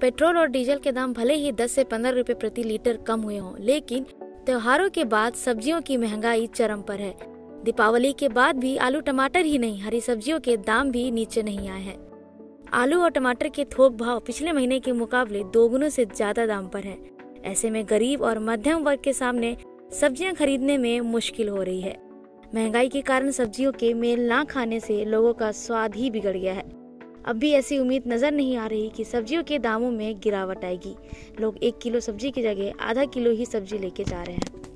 Petrol और diesel के दाम भले ही 10 से 15 रुपए प्रति लीटर कम हुए हों, लेकिन त्योहारों के बाद सब्जियों की महँगाई चरम पर है। दीपावली के बाद भी आलू, टमाटर ही नहीं, हरी सब्जियों के दाम भी नीचे नहीं आए हैं। आलू और टमाटर के थोक भाव पिछले महीने के मुकाबले दोगुनों से ज़्यादा दाम पर है। ऐसे में गरीब और मध्यम वर्ग के सामने सब्ज़ियाँ खरीदने में मुश्किल हो रही है। महँगाई के कारण सब्जियों के मेल ना खाने से लोगों का स्वाद ही बिगड़ गया है। अब भी ऐसी उम्मीद नज़र नहीं आ रही कि सब्जियों के दामों में गिरावट आएगी। लोग एक किलो सब्ज़ी की जगह आधा किलो ही सब्ज़ी लेके जा रहे हैं।